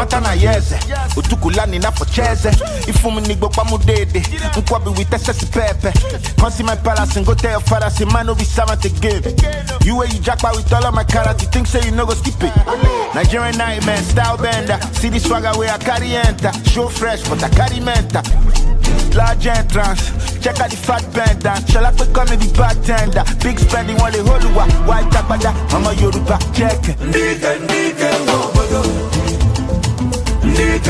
nwata na ya eze otukulani n'afọ cheze ifu m n'igbo kpamu dede nkwabi with excess pepe. My palace and go tell your father say man no be servant again you wey you jackpot with all of my carrot you think say you no go skip it. Nigerian nightmare style bender. See the swagger wey i carry enter. Show fresh but i carry mental. Large entrance check out the fat bender. Ṣọlá pé kọ́ mi be bartender? Big spending wọn lè holùwà white agbada. Ọmọ yorùbá check. ndị ike ndị